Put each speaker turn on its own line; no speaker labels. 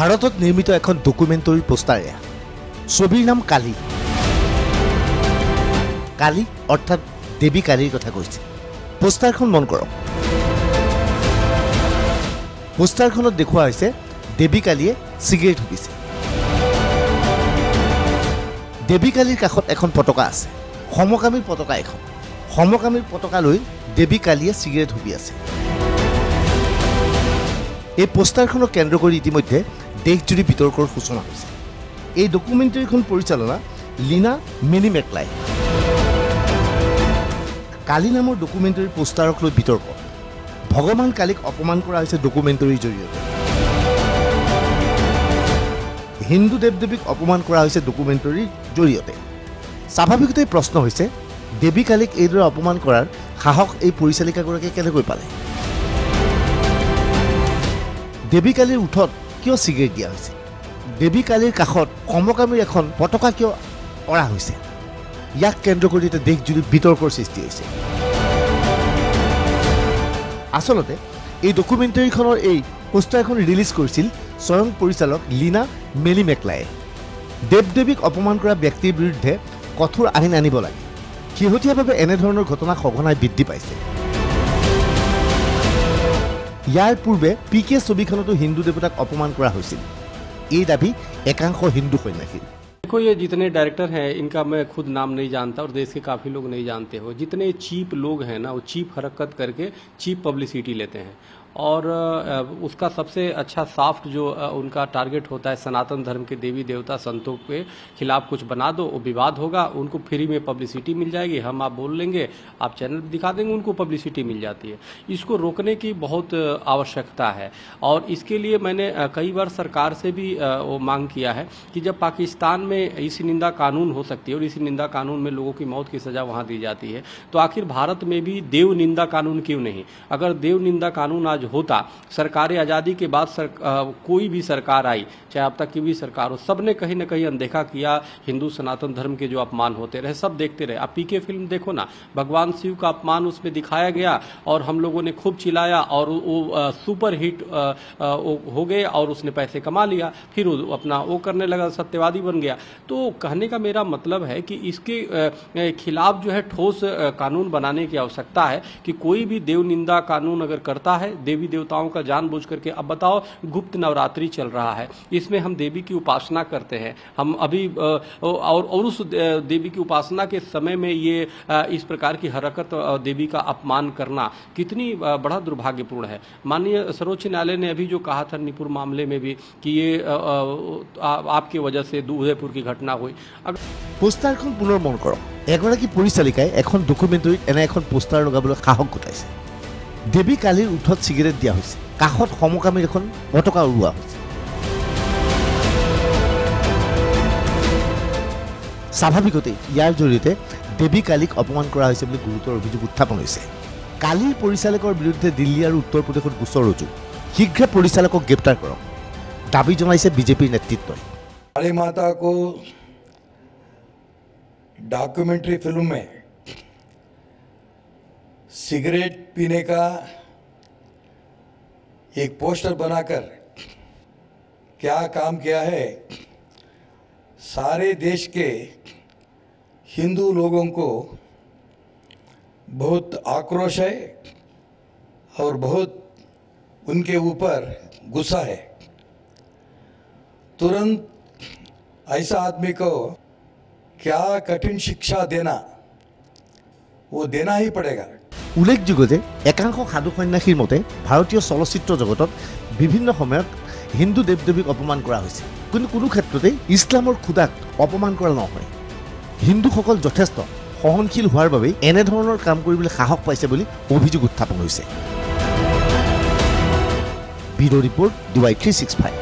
ভাৰতত নিৰ্মিত এখন ডকুমেণ্টৰী পোষ্টাৰে ছবিৰ নাম কালী। কালী অৰ্থাৎ দেৱী কালীৰ কথা কৈছে। পোষ্টাৰখন মন কৰক। পোষ্টাৰখনত দেখুওৱা হৈছে দেৱী কালীয়ে চিগাৰেট হুপিছে দেৱী কালীৰ কাষত এখন পতাকা আছে। সমকামীৰ পতাকা এখন। সমকামীৰ পতাকা লৈ দেৱী কালীয়ে চিগাৰেট হুপি আছে। এই পোষ্টাৰখনক কেন্দ্ৰ কৰি ইতিমধ্যে দেশজুৰি বিতৰ্কৰ সূচনা হৈছে। এই ডকুমেণ্টাৰীখন পৰিচালনা লীনা মেনি মেকলাই কালী নামৰ ডকুমেণ্টাৰীৰ পোষ্টাৰক লৈ বিতৰ্ক। ভগৱান কালীক অপমান কৰা হৈছে ডকুমেণ্টাৰীৰ জৰিয়তে। হিন্দু দেৱ দেৱীক অপমান কৰা হৈছে ডকুমেণ্টাৰীৰ জৰিয়তে। স্বাভাৱিকতে প্ৰশ্ন হৈছে দেৱী কালীক এইদৰে অপমান কৰাৰ সাহস এই পৰিচালিকাগৰাকীয়ে কেনেকৈ পালে? দেৱী কালীৰ ওঠত কিয় চিগাৰেট দিয়া হৈছে? দেৱী কালীৰ কাষত সমকামীৰ এখন পতাকা কিয় অঁৰা হৈছে? ইয়াক কেন্দ্ৰ কৰি এতিয়া দেশজুৰি বিতৰ্কৰ সৃষ্টি হৈছে। আচলতে এই ডকুমেণ্টাৰীখনৰ এই পোষ্টাৰখন ৰিলিজ কৰিছিল স্বয়ং পৰিচালক লীনা মেলি মেকলায়ে দেৱ দেৱীক অপমান কৰা ব্যক্তিৰ বিৰুদ্ধে কঠোৰ আইন আনিব লাগে। শেহতীয়াভাৱে এনেধৰণৰ ঘটনা সঘনাই বৃদ্ধি পাইছে। ইয়াৰ পূৰ্বে পি কে ছবিখনতো হিন্দু দেৱতাক অপমান কৰা হৈছিল এই দাবী একাংশ হিন্দু সন্যাসীৰ
देखो ये जितने डायरेक्टर हैं इनका मैं खुद नाम नहीं जानता और देश के काफ़ी लोग नहीं जानते हो जितने चीप लोग हैं ना वो चीप हरकत करके चीप पब्लिसिटी लेते हैं और उसका सबसे अच्छा साफ्ट जो उनका टारगेट होता है सनातन धर्म के देवी देवता संतों के खिलाफ कुछ बना दो विवाद होगा, उनको फ्री में पब्लिसिटी मिल जाएगी, हम आप बोल लेंगे, आप चैनल दिखा देंगे, उनको पब्लिसिटी मिल जाती है। इसको रोकने की बहुत आवश्यकता है। और इसके लिए मैंने कई बार सरकार से भी वो मांग किया है कि जब पाकिस्तान में इस निंदा कानून हो सकती है और इस निंदा कानून में लोगों की मौत की सजा वहाँ दी जाती है तो आखिर भारत में भी देव निंदा कानून क्यों नहीं? अगर देव निंदा कानून आज होता। सरकार आज़ादी के बाद सर, अ, कोई भी सरकार आई चाहे अब तक की भी सरकार हो सबने कहीं ना कहीं अनदेखा किया हिंदू सनातन धर्म के जो अपमान होते रहे सब देखते रहे। आप पीके फ़िल्म देखो ना भगवान शिव का अपमान उसमें दिखाया गया और हम लोगों ने खूब चिल्लाया और वो सुपर हिट हो गए और उसने पैसे कमा लिया फिर अपना वो करने लगा सत्यवादी बन गया। तो कहने का मेरा मतलब है कि इसके खिलाफ जो है ठोस कानून बनाने की आवश्यकता है कि कोई भी देवनिंदा कानून अगर करता है देवी देवताओं का जानबूझ करके अब बताओ गुप्त नवरात्रि चल रहा है इसमें हम देवी की उपासना करते हैं हम अभी अ, और और उस दे- देवी की उपासना के समय में ये अ, इस प्रकार की हरकत अ, देवी का अपमान करना कितनी अ, बड़ा दुर्भाग्यपूर्ण है माननीय सर्वोच्च न्यायालय ने अभी जो कहा था निपुर मामले में भी कि ये अ, अ, आ- आपकी वजह से उदयपुर की घटना हुई अगर
পোষ্টাৰখন পুনৰ মন কৰক এগৰাকী পৰিচালিকাই এখন ডকুমেণ্টাৰীত এনে এখন পোষ্টাৰ লগাবলৈ সাহস গোটাইছে দেৱী কালীৰ উঠত চিগাৰেট দিয়া হৈছে। কাষত সমকামীৰ এখন পতাকা উৰোৱা হৈছে। স্বাভাৱিকতে ইয়াৰ জৰিয়তে দেৱী কালীক অপমান কৰা হৈছে বুলি গুৰুতৰ অভিযোগ উত্থাপন হৈছে। কালিৰ পৰিচালকৰ বিৰুদ্ধে দিল্লী আৰু উত্তৰ প্ৰদেশত গোচৰ ৰুজু। শীঘ্ৰে পৰিচালকক গ্ৰেপ্তাৰ কৰক। দাবী জনাইছে বিজেপিৰ নেতৃত্বই।
কালী মাতা ডকুমেণ্টেৰী ফিল্মে सिगरेट पीने का एक पोस्टर बनाकर क्या काम किया है? सारे देश के हिंदू लोगों को बहुत आक्रोश है और बहुत उनके ऊपर गुस्सा है। तुरंत ऐसा आदमी को क्या कठिन शिक्षा देना, वो देना ही पड़ेगा।
উল্লেখযোগ্য যে একাংশ সাধু সন্যাসীৰ মতে ভাৰতীয় চলচ্চিত্ৰ জগতত বিভিন্ন সময়ত হিন্দু দেৱ দেৱীক অপমান কৰা হৈছে। কিন্তু কোনো ক্ষেত্ৰতেই ইছলামৰ খুদাক অপমান কৰা নহয়। হিন্দুসকল যথেষ্ট সহনশীল হোৱাৰ বাবেই এনেধৰণৰ কাম কৰিবলৈ সাহস পাইছে বুলি অভিযোগ উত্থাপন হৈছে। Bureau' report D Y three six five.